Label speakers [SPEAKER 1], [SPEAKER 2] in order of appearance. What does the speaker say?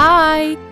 [SPEAKER 1] Bye!